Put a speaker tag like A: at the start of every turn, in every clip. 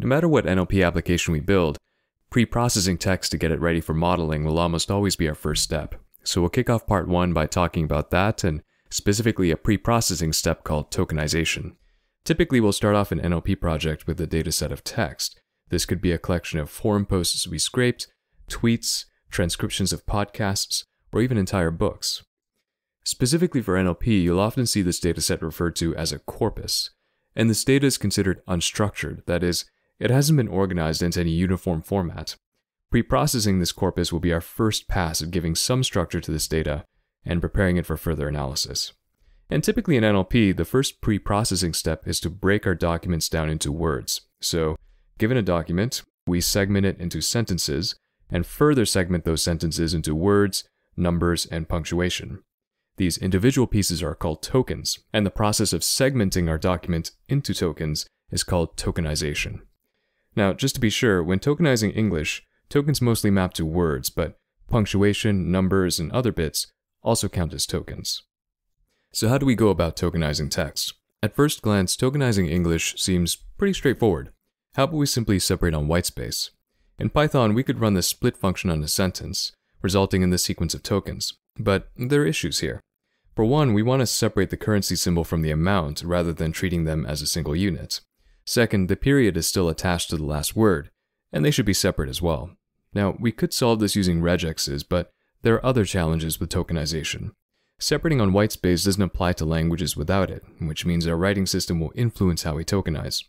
A: No matter what NLP application we build, pre-processing text to get it ready for modeling will almost always be our first step. So we'll kick off part one by talking about that and specifically a pre-processing step called tokenization. Typically, we'll start off an NLP project with a dataset of text. This could be a collection of forum posts we scraped, tweets, transcriptions of podcasts, or even entire books. Specifically for NLP, you'll often see this dataset referred to as a corpus, and this data is considered unstructured, that is, it hasn't been organized into any uniform format. Pre-processing this corpus will be our first pass at giving some structure to this data and preparing it for further analysis. And typically in NLP, the first pre-processing step is to break our documents down into words. So, given a document, we segment it into sentences and further segment those sentences into words, numbers, and punctuation. These individual pieces are called tokens, and the process of segmenting our document into tokens is called tokenization. Now, just to be sure, when tokenizing English, tokens mostly map to words, but punctuation, numbers, and other bits also count as tokens. So how do we go about tokenizing text? At first glance, tokenizing English seems pretty straightforward. How about we simply separate on whitespace? In Python, we could run the split function on a sentence, resulting in the sequence of tokens. But there are issues here. For one, we want to separate the currency symbol from the amount rather than treating them as a single unit. Second, the period is still attached to the last word, and they should be separate as well. Now, we could solve this using regexes, but there are other challenges with tokenization. Separating on whitespace doesn't apply to languages without it, which means our writing system will influence how we tokenize.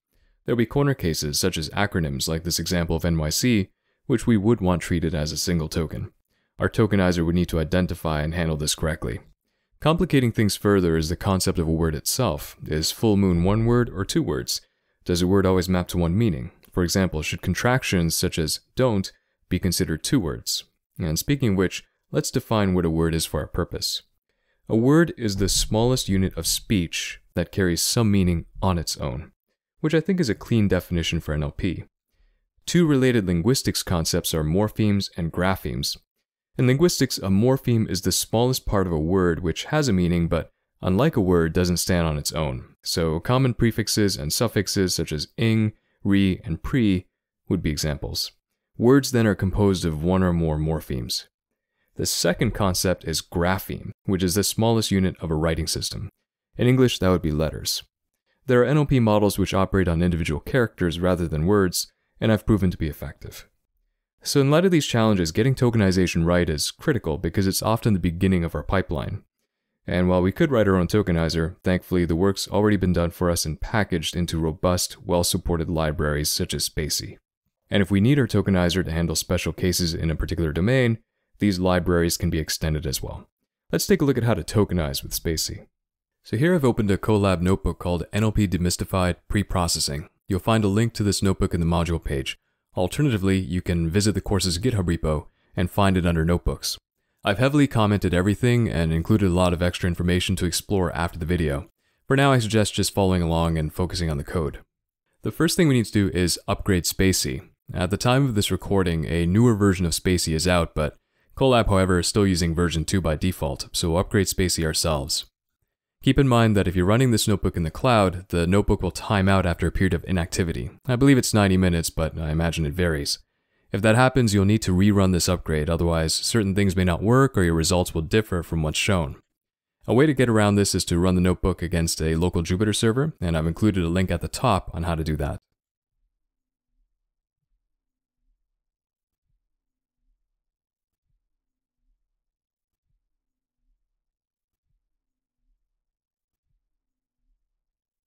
A: There'll be corner cases, such as acronyms like this example of NYC, which we would want treated as a single token. Our tokenizer would need to identify and handle this correctly. Complicating things further is the concept of a word itself. Is full moon one word or two words? Does a word always map to one meaning? For example, should contractions such as don't be considered two words? And speaking of which, let's define what a word is for our purpose. A word is the smallest unit of speech that carries some meaning on its own, which I think is a clean definition for NLP. Two related linguistics concepts are morphemes and graphemes. In linguistics, a morpheme is the smallest part of a word which has a meaning but, unlike a word, doesn't stand on its own. So common prefixes and suffixes such as ing, re, and pre would be examples. Words then are composed of one or more morphemes. The second concept is grapheme, which is the smallest unit of a writing system. In English, that would be letters. There are NLP models which operate on individual characters rather than words, and have proven to be effective. So, in light of these challenges, getting tokenization right is critical because it's often the beginning of our pipeline. And while we could write our own tokenizer, thankfully the work's already been done for us and packaged into robust, well supported libraries such as spaCy. And if we need our tokenizer to handle special cases in a particular domain, these libraries can be extended as well. Let's take a look at how to tokenize with spaCy. So here I've opened a Colab notebook called NLP Demystified Pre-Processing. You'll find a link to this notebook in the module page. Alternatively, you can visit the course's GitHub repo and find it under notebooks. I've heavily commented everything and included a lot of extra information to explore after the video. For now, I suggest just following along and focusing on the code. The first thing we need to do is upgrade spaCy. At the time of this recording, a newer version of spaCy is out, but Colab, however, is still using version 2 by default, so we'll upgrade spaCy ourselves. Keep in mind that if you're running this notebook in the cloud, the notebook will time out after a period of inactivity. I believe it's 90 minutes, but I imagine it varies. If that happens, you'll need to rerun this upgrade, otherwise certain things may not work or your results will differ from what's shown. A way to get around this is to run the notebook against a local Jupyter server, and I've included a link at the top on how to do that.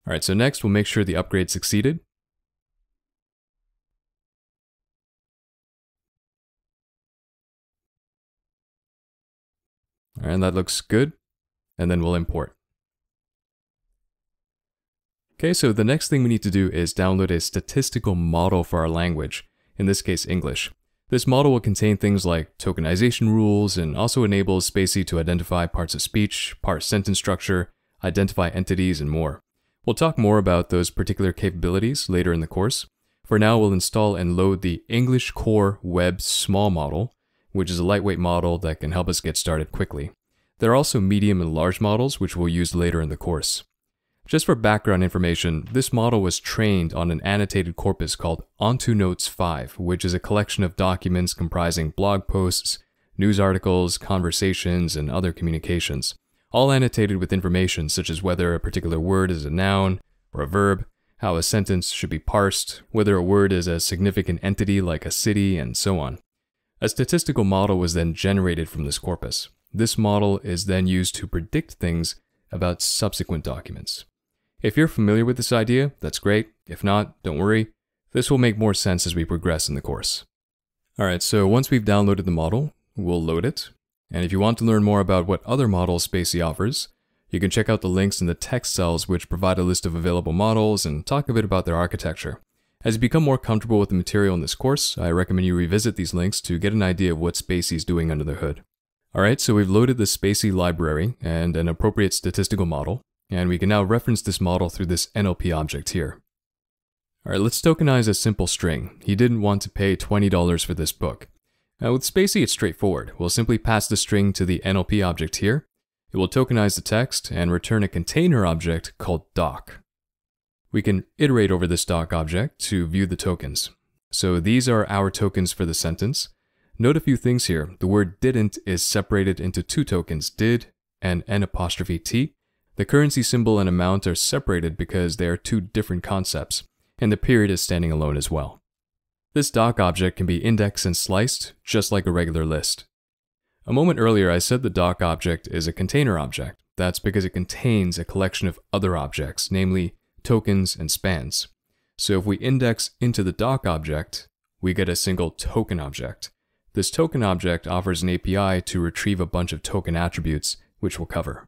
A: Alright, so next we'll make sure the upgrade succeeded. And that looks good. And then we'll import. Okay, so the next thing we need to do is download a statistical model for our language, in this case English. This model will contain things like tokenization rules and also enables spaCy to identify parts of speech, parse sentence structure, identify entities, and more. We'll talk more about those particular capabilities later in the course. For now, we'll install and load the English Core Web Small Model, which is a lightweight model that can help us get started quickly. There are also medium and large models, which we'll use later in the course. Just for background information, this model was trained on an annotated corpus called OntoNotes 5, which is a collection of documents comprising blog posts, news articles, conversations, and other communications, all annotated with information such as whether a particular word is a noun or a verb, how a sentence should be parsed, whether a word is a significant entity like a city, and so on. A statistical model was then generated from this corpus. This model is then used to predict things about subsequent documents. If you're familiar with this idea, that's great. If not, don't worry. This will make more sense as we progress in the course. Alright, so once we've downloaded the model, we'll load it. And if you want to learn more about what other models spaCy offers, you can check out the links in the text cells which provide a list of available models and talk a bit about their architecture. As you become more comfortable with the material in this course, I recommend you revisit these links to get an idea of what spaCy is doing under the hood. Alright, so we've loaded the spaCy library and an appropriate statistical model, and we can now reference this model through this NLP object here. Alright, let's tokenize a simple string. He didn't want to pay $20 for this book. Now with spaCy, it's straightforward. We'll simply pass the string to the NLP object here. It will tokenize the text and return a container object called doc. We can iterate over this doc object to view the tokens. So these are our tokens for the sentence. Note a few things here. The word didn't is separated into two tokens, did and n apostrophe t, the currency symbol and amount are separated because they are two different concepts, and the period is standing alone as well. This doc object can be indexed and sliced, just like a regular list. A moment earlier, I said the doc object is a container object. That's because it contains a collection of other objects, namely tokens and spans. So if we index into the doc object, we get a single token object. This token object offers an API to retrieve a bunch of token attributes, which we'll cover.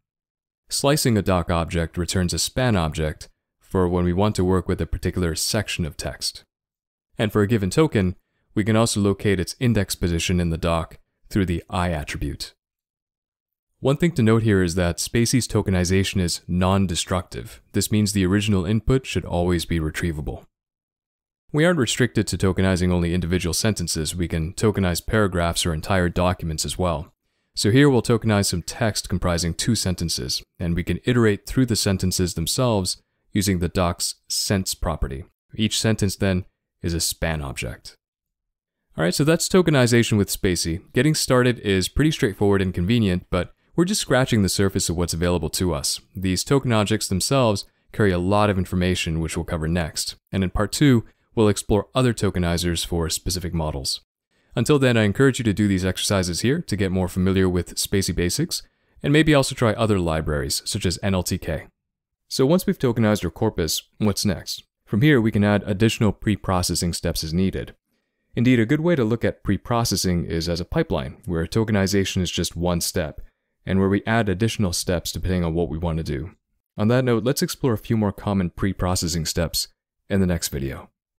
A: Slicing a doc object returns a span object for when we want to work with a particular section of text. And for a given token, we can also locate its index position in the doc through the i attribute. One thing to note here is that spaCy's tokenization is non-destructive. This means the original input should always be retrievable. We aren't restricted to tokenizing only individual sentences, we can tokenize paragraphs or entire documents as well. So here we'll tokenize some text comprising two sentences, and we can iterate through the sentences themselves using the doc's sents property. Each sentence then is a span object. Alright, so that's tokenization with spaCy. Getting started is pretty straightforward and convenient, but we're just scratching the surface of what's available to us. These token objects themselves carry a lot of information which we'll cover next, and in part 2, we'll explore other tokenizers for specific models. Until then, I encourage you to do these exercises here to get more familiar with spaCy basics, and maybe also try other libraries, such as NLTK. So once we've tokenized our corpus, what's next? From here, we can add additional pre-processing steps as needed. Indeed, a good way to look at pre-processing is as a pipeline, where tokenization is just one step, and where we add additional steps depending on what we want to do. On that note, let's explore a few more common pre-processing steps in the next video.